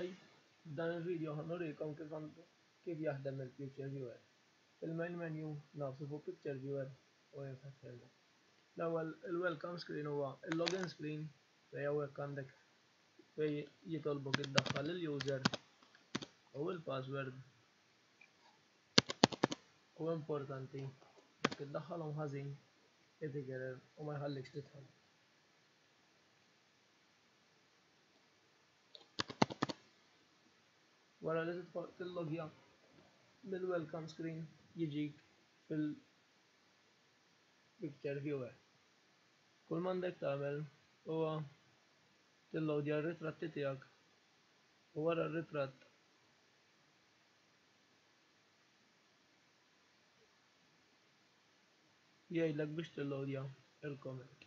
F'dan il-video ħa nurikom kif għandu kif jaħdem il-picture viewer. Fil-main menu ngħafsu fuq picture viewer u jinfetħilna. L-ewwel il-welcome screen huwa il-login screen fejn hawnhekk għandek fejn jitolbok iddaħħal il-user u il-password u importanti jekk iddaħħalhom ħażin itik error u ma jħallikx tidħol. Wara li tidħol tillogja mill-welcome screen jiġik fil picture viewer. Kull m'għandek tagħmel huwa tilloadja r-ritratti tiegħek u wara r-ritratt jgħidlek biex tilloadja l-comment.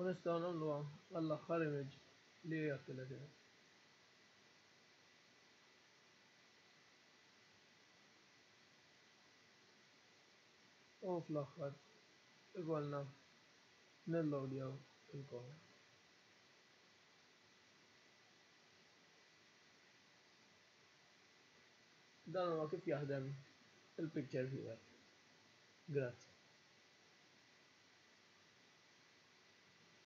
U nistgħu nagħmluha għall-aħħar image li hija t-tielet image. U fl-aħħar ikollna nillowdjaw il-cover. Dan huwa kif jaħdem il-picture viewer. Grazzi.